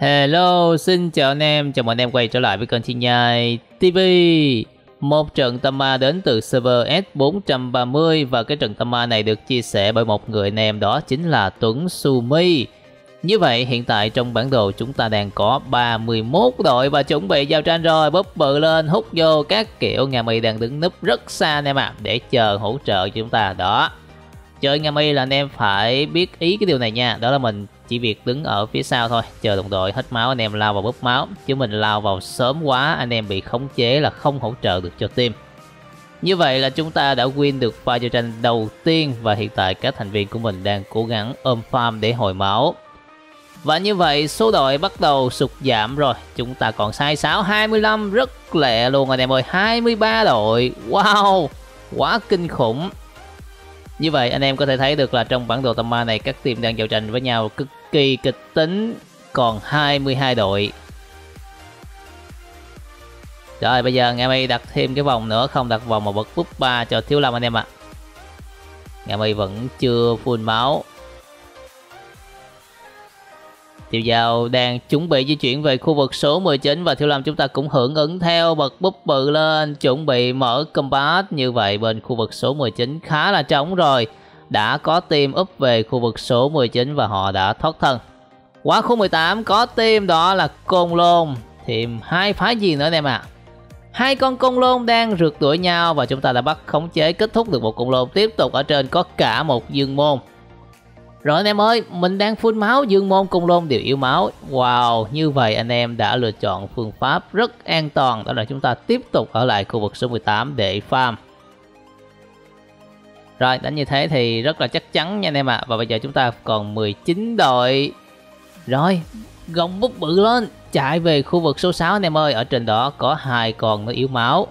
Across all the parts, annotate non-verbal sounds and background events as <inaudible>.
Hello, xin chào anh em, chào mừng anh em quay trở lại với kênh Thiên Nhai TV Một trận tâm ma đến từ server S430 Và cái trận tâm ma này được chia sẻ bởi một người anh em đó chính là Tuấn Sumi. Như vậy hiện tại trong bản đồ chúng ta đang có 31 đội và chuẩn bị giao tranh rồi. Búp bự lên, hút vô các kiểu. Nga Mi đang đứng núp rất xa anh em ạ à, Để chờ hỗ trợ cho chúng ta, đó. Chơi Nga Mi là anh em phải biết ý cái điều này nha. Đó là mình chỉ việc đứng ở phía sau thôi. Chờ đồng đội hết máu, anh em lao vào bóp máu. Chứ mình lao vào sớm quá, anh em bị khống chế là không hỗ trợ được cho team. Như vậy là chúng ta đã win được pha giao tranh đầu tiên và hiện tại các thành viên của mình đang cố gắng ôm farm để hồi máu. Và như vậy, số đội bắt đầu sụt giảm rồi. Chúng ta còn sai 6 25 rất lẹ luôn anh em ơi. 23 đội. Wow, Quá kinh khủng. Như vậy, anh em có thể thấy được là trong bản đồ tầm ma này, Các team đang giao tranh với nhau cực kỳ kịch tính còn 22 đội. Rồi, bây giờ Nga Mi đặt thêm cái vòng nữa, không đặt vòng mà bật búp ba cho Thiếu Lâm anh em ạ. À. Nga Mi vẫn chưa full máu. Tiểu Giao đang chuẩn bị di chuyển về khu vực số 19 và Thiếu Lâm chúng ta cũng hưởng ứng theo bật búp bự lên, chuẩn bị mở combat như vậy bên khu vực số 19 khá là trống rồi đã có team úp về khu vực số 19 và họ đã thoát thân. Qua khu 18 có team đó là Côn Lôn, thêm hai phái gì nữa em ạ. À. Hai con côn lôn đang rượt đuổi nhau và chúng ta đã bắt khống chế kết thúc được một côn lôn. Tiếp tục ở trên có cả một dương môn. Rồi anh em ơi, mình đang phun máu, dương môn côn lôn đều yếu máu. Wow, như vậy anh em đã lựa chọn phương pháp rất an toàn. Đó là chúng ta tiếp tục ở lại khu vực số 18 để farm. Rồi đánh như thế thì rất là chắc chắn nha anh em ạ à. Và bây giờ chúng ta còn 19 đội Rồi gồng bút bự lên Chạy về khu vực số 6 anh em ơi Ở trên đó có hai con nó yếu máu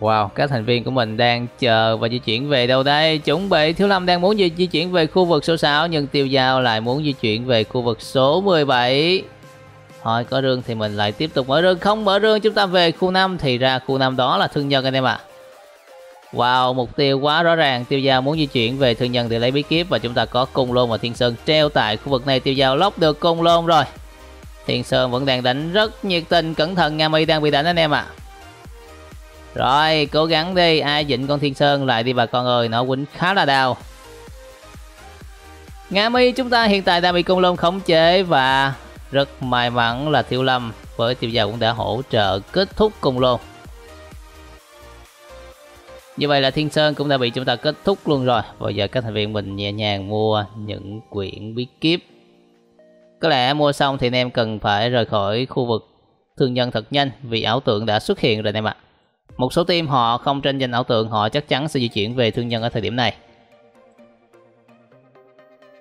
Wow, các thành viên của mình đang chờ và di chuyển về đâu đây? Chuẩn bị Thiếu Lâm đang muốn di, di chuyển về khu vực số 6 nhưng Tiêu Giao lại muốn di chuyển về khu vực số 17. Thôi, có rương thì mình lại tiếp tục mở rương. Không mở rương, chúng ta về khu 5 Thì ra khu 5 đó là thương nhân anh em ạ. À. Wow, mục tiêu quá rõ ràng. Tiêu Giao muốn di chuyển về thương nhân để lấy bí kíp Và chúng ta có cung lôn và thiên sơn treo tại khu vực này. Tiêu Giao lóc được cung lôn rồi. Thiên Sơn vẫn đang đánh rất nhiệt tình. Cẩn thận, Nga Mi đang bị đánh anh em ạ. À. Rồi, cố gắng đi. Ai dịnh con Thiên Sơn lại đi bà con ơi. Nó quýnh khá là đau. Nga Mi, chúng ta hiện tại đang bị cung lôn khống chế Và rất may mắn là Thiếu Lâm với Tiêu Giao cũng đã hỗ trợ kết thúc cùng luôn. Như vậy là Thiên Sơn cũng đã bị chúng ta kết thúc luôn rồi. Bây giờ các thành viên mình nhẹ nhàng mua những quyển bí kíp. Có lẽ mua xong thì anh em cần phải rời khỏi khu vực thương nhân thật nhanh vì ảo tượng đã xuất hiện rồi anh em ạ. Một số team họ không tranh giành ảo tượng họ chắc chắn sẽ di chuyển về thương nhân ở thời điểm này.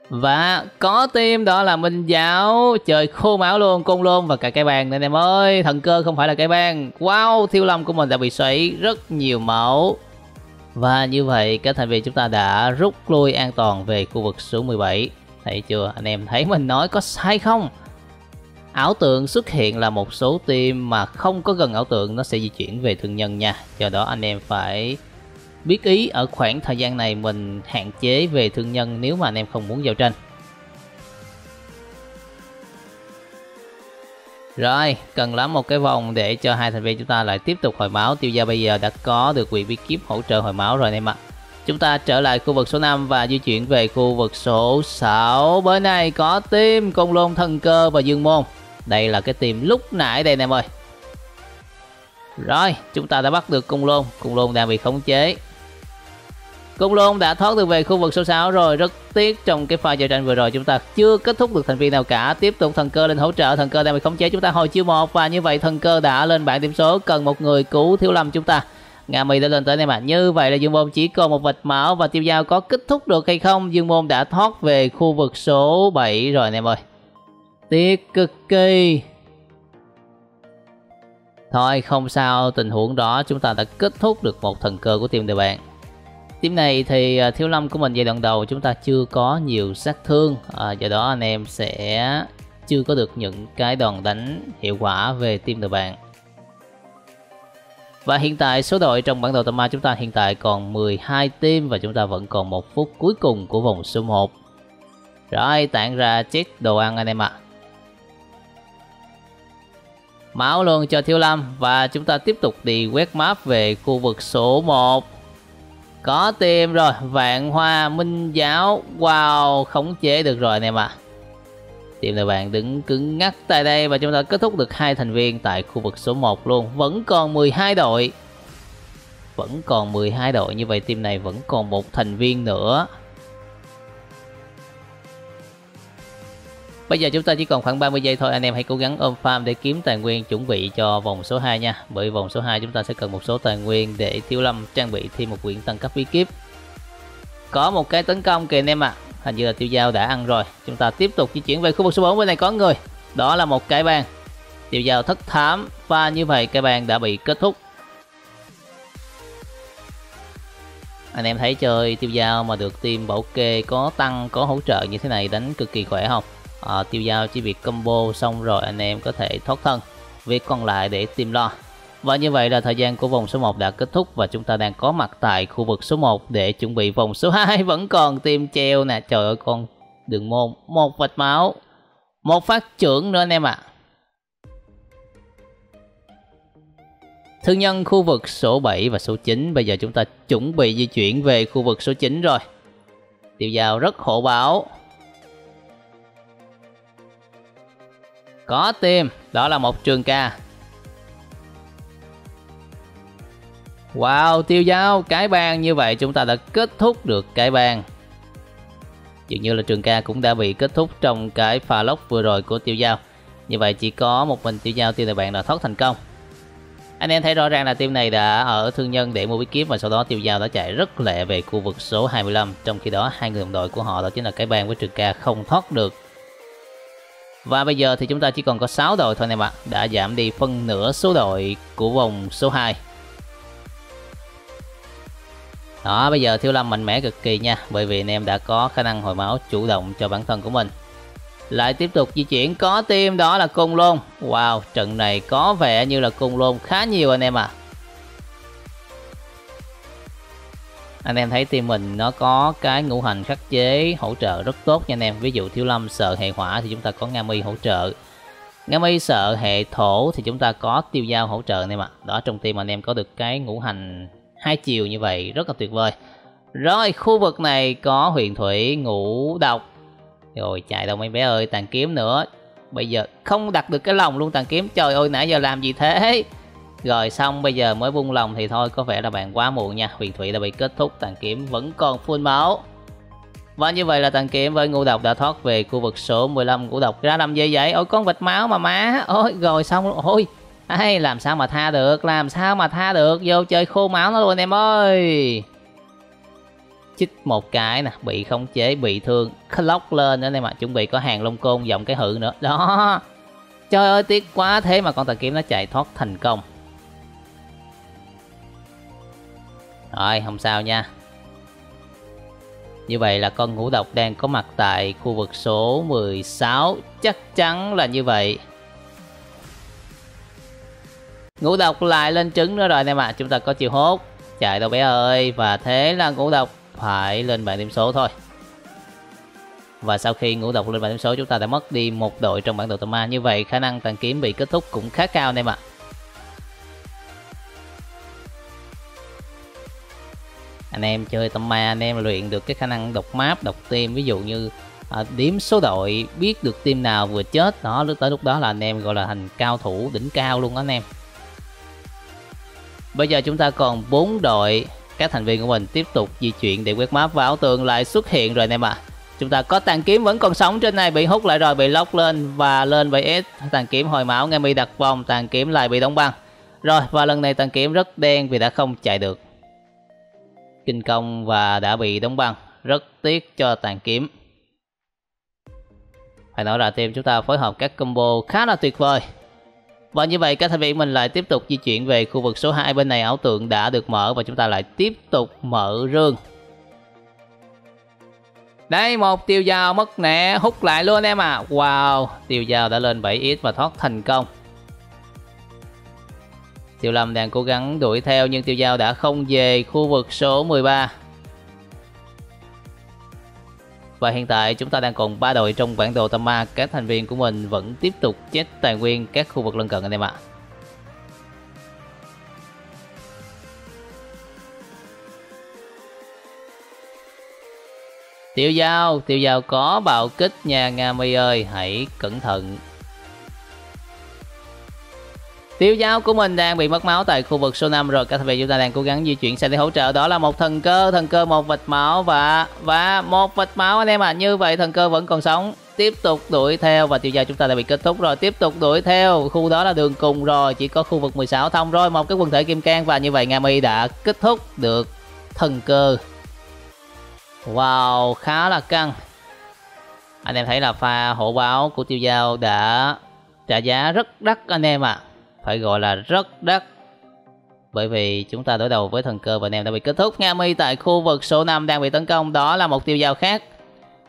Và có team đó là Minh Giáo. Trời khô máu luôn Côn Lôn và cả cái bàn nên em ơi. Thần cơ không phải là cái bàn. Wow, Thiêu Lâm của mình đã bị xoáy rất nhiều máu. Và như vậy, các thành viên chúng ta đã rút lui an toàn về khu vực số 17 Thấy chưa? Anh em thấy mình nói có sai không? Ảo tượng xuất hiện là một số team mà không có gần ảo tượng, nó sẽ di chuyển về thương nhân nha. Do đó anh em phải biết ý ở khoảng thời gian này mình hạn chế về thương nhân nếu mà anh em không muốn giao tranh Rồi, cần lắm một cái vòng để cho hai thành viên chúng ta lại tiếp tục hồi máu. Tiêu gia bây giờ đã có được quyền bí kíp hỗ trợ hồi máu rồi anh em ạ. Chúng ta trở lại khu vực số 5 và di chuyển về khu vực số 6. Bên này có team Công Lôn Thần Cơ và Dương Môn. Đây là cái team lúc nãy đây anh em ơi. Rồi, chúng ta đã bắt được Cung Lôn. Cung Lôn đang bị khống chế. Cung Lôn đã thoát được về khu vực số 6 rồi. Rất tiếc trong cái pha giao tranh vừa rồi Chúng ta chưa kết thúc được thành viên nào cả. Tiếp tục thần cơ lên hỗ trợ, Thần cơ đang bị khống chế, chúng ta hồi chiêu một. Và như vậy thần cơ đã lên bảng điểm số, Cần một người cứu thiếu lâm chúng ta. Nga Mì đã lên tới đây mà. Như vậy là Dương Môn chỉ còn một vạch máu Và tiêu dao có kết thúc được hay không? Dương Môn đã thoát về khu vực số 7 rồi anh em ơi. Tiếc cực kỳ. Thôi, không sao. Tình huống đó chúng ta đã kết thúc được một thần cơ của team đội bạn. Team này thì à, Thiếu Lâm của mình giai đoạn đầu chúng ta chưa có nhiều sát thương à, Do đó anh em sẽ chưa có được những cái đòn đánh hiệu quả về team đội bạn Và hiện tại số đội trong bản đồ tama chúng ta hiện tại còn 12 team và chúng ta vẫn còn một phút cuối cùng của vòng số 1. Rồi, tản ra check đồ ăn anh em ạ. À. Máu luôn cho Thiếu Lâm và chúng ta tiếp tục đi quét map về khu vực số 1. Có tìm rồi, vạn hoa minh giáo. Wow, khống chế được rồi anh em ạ. À. Tìm đại bạn đứng cứng ngắc tại đây và chúng ta kết thúc được hai thành viên tại khu vực số 1 luôn. Vẫn còn 12 đội. Vẫn còn 12 đội như vậy team này vẫn còn một thành viên nữa. Bây giờ chúng ta chỉ còn khoảng 30 giây thôi anh em hãy cố gắng ôm farm để kiếm tài nguyên chuẩn bị cho vòng số 2 nha. Bởi vòng số 2 chúng ta sẽ cần một số tài nguyên để Tiêu Lâm trang bị thêm một quyển tăng cấp bí kíp. Có một cái tấn công kìa anh em ạ. À. Hình như là Tiêu Giao đã ăn rồi. Chúng ta tiếp tục di chuyển về khu vực số 4 bên này có người. Đó là một cái bàn. Tiêu Giao thất thám và như vậy cái bàn đã bị kết thúc. Anh em thấy chơi Tiêu Giao mà được team bảo kê có tăng, có hỗ trợ như thế này đánh cực kỳ khỏe không? À, tiêu dao chỉ việc combo xong rồi anh em có thể thoát thân. Việc còn lại để tìm lo. Và như vậy là thời gian của vòng số 1 đã kết thúc và chúng ta đang có mặt tại khu vực số 1 để chuẩn bị vòng số 2 <laughs> vẫn còn tim treo nè. Trời ơi con đường môn. Một vạch máu. Một phát trưởng nữa anh em ạ. À. Thương nhân khu vực số 7 và số 9 Bây giờ chúng ta chuẩn bị di chuyển về khu vực số 9 rồi. Tiêu giao rất hộ báo. Có tim, đó là một trường ca. Wow, tiêu giao, cái bàn như vậy chúng ta đã kết thúc được cái bàn. Dường như là trường ca cũng đã bị kết thúc trong cái pha lốc vừa rồi của tiêu giao. Như vậy chỉ có một mình tiêu giao tiêu đại bạn đã thoát thành công. Anh em thấy rõ ràng là team này đã ở thương nhân để mua bí kiếm và sau đó tiêu giao đã chạy rất lẹ về khu vực số 25. Trong khi đó hai người đồng đội của họ đó chính là cái bàn với trường ca không thoát được và bây giờ thì chúng ta chỉ còn có 6 đội thôi này bạn. Đã giảm đi phân nửa số đội của vòng số 2 Đó, bây giờ Thiếu Lâm mạnh mẽ cực kỳ nha, Bởi vì anh em đã có khả năng hồi máu chủ động cho bản thân của mình. Lại tiếp tục di chuyển, có team, đó là Cung Lôn. Wow, trận này có vẻ như là Cung Lôn khá nhiều anh em ạ. à. Anh em thấy team mình nó có cái ngũ hành khắc chế hỗ trợ rất tốt nha anh em. Ví dụ thiếu lâm sợ hệ hỏa thì chúng ta có nga mi hỗ trợ. Nga mi sợ hệ thổ thì chúng ta có tiêu dao hỗ trợ anh em ạ. Đó, trong team anh em có được cái ngũ hành hai chiều như vậy, rất là tuyệt vời. Rồi, khu vực này có huyền thủy ngũ độc. Rồi, chạy đâu mấy bé ơi, tàn kiếm nữa. Bây giờ không đặt được cái lòng luôn tàn kiếm. Trời ơi, nãy giờ làm gì thế? Rồi, xong, bây giờ mới buông lòng thì thôi, có vẻ là bạn quá muộn nha. Huyền Thủy đã bị kết thúc, tàn kiếm vẫn còn full máu. Và như vậy là tàn kiếm với ngũ độc đã thoát về khu vực số 15 ngũ độc ra làm gì vậy Ôi, con vịt máu mà má. Ôi, rồi xong ôi, ai, làm sao mà tha được? Làm sao mà tha được? Vô chơi khô máu nó luôn, em ơi. Chích một cái nè, bị khống chế, bị thương. Clock lên nữa, em ạ. Chuẩn bị có hàng lông côn dòng cái hự nữa. Đó. Trời ơi, tiếc quá. Thế mà con tà kiếm nó chạy thoát thành công. Rồi, không sao nha. Như vậy là con ngũ độc đang có mặt tại khu vực số 16 Chắc chắn là như vậy. Ngũ độc lại lên trứng nữa rồi anh em ạ à. Chúng ta có chiều hốt. Chạy đâu bé ơi. Và thế là ngũ độc phải lên bảng điểm số thôi. Và sau khi ngũ độc lên bảng điểm số, chúng ta đã mất đi một đội trong bản đồ tầm ma như vậy, khả năng tàn kiếm bị kết thúc cũng khá cao anh em ạ à. Anh em chơi tâm ma anh em luyện được cái khả năng đọc map đọc team. Ví dụ như à, điểm số đội biết được team nào vừa chết. Đó lúc tới lúc đó là anh em gọi là thành cao thủ đỉnh cao luôn đó anh em. Bây giờ chúng ta còn bốn đội. Các thành viên của mình tiếp tục di chuyển để quét map. Và ảo tường lại xuất hiện rồi anh em ạ. À. chúng ta có tàn kiếm vẫn còn sống trên này bị hút lại rồi bị lóc lên và lên 7s tàn kiếm hồi máu ngay mi đặt vòng tàn kiếm lại bị đóng băng. Rồi và lần này tàn kiếm rất đen vì đã không chạy được kinh công và đã bị đóng băng. Rất tiếc cho tàn kiếm. Phải nói là team chúng ta phối hợp các combo khá là tuyệt vời. Và như vậy, các thành viên mình lại tiếp tục di chuyển về khu vực số 2 bên này ảo tượng đã được mở và chúng ta lại tiếp tục mở rương. Đây, một tiêu dao mất nè hút lại luôn em à Wow, tiêu dao đã lên 7x và thoát thành công. Tiêu Lâm đang cố gắng đuổi theo nhưng Tiêu Giao đã không về khu vực số 13. Và hiện tại chúng ta đang còn 3 đội trong bản đồ Tama, các thành viên của mình vẫn tiếp tục chết tài nguyên các khu vực lân cận anh em ạ. Tiêu Giao, Tiêu Giao có bạo kích nha Nga My ơi, hãy cẩn thận Tiêu giáo của mình đang bị mất máu tại khu vực số 5 rồi. Các thành viên chúng ta đang cố gắng di chuyển sang để hỗ trợ. Đó là một thần cơ thần cơ một vệt máu và và một vệt máu anh em ạ. À. như vậy thần cơ vẫn còn sống. Tiếp tục đuổi theo và tiêu giao chúng ta đã bị kết thúc rồi. Tiếp tục đuổi theo. Khu đó là đường cùng rồi. Chỉ có khu vực 16 thông rồi. Một cái quần thể kim cang và như vậy nga mi đã kết thúc được thần cơ. Wow, khá là căng. Anh em thấy là pha hộ báo của tiêu giao đã trả giá rất đắt anh em ạ. à phải gọi là rất đắt. Bởi vì chúng ta đối đầu với thần cơ và nem đã bị kết thúc. Nga Mi tại khu vực số 5 đang bị tấn công. Đó là một tiêu giao khác.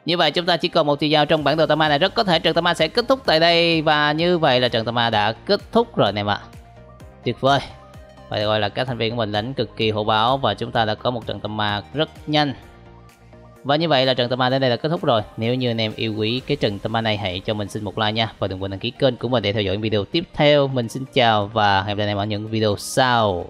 Như vậy chúng ta chỉ còn một tiêu giao trong bản đồ Tama này. Rất có thể trận Tama sẽ kết thúc tại đây. Và như vậy là trận Tama đã kết thúc rồi, anh em ạ. Tuyệt vời. Phải gọi là các thành viên của mình đánh cực kỳ hổ báo. Và chúng ta đã có một trận Tama rất nhanh và như vậy là trận Tama đến đây là kết thúc rồi. Nếu như anh em yêu quý cái trận Tama này, hãy cho mình xin một like nha. Và đừng quên đăng ký kênh của mình để theo dõi video tiếp theo. Mình xin chào và hẹn gặp lại anh em ở những video sau.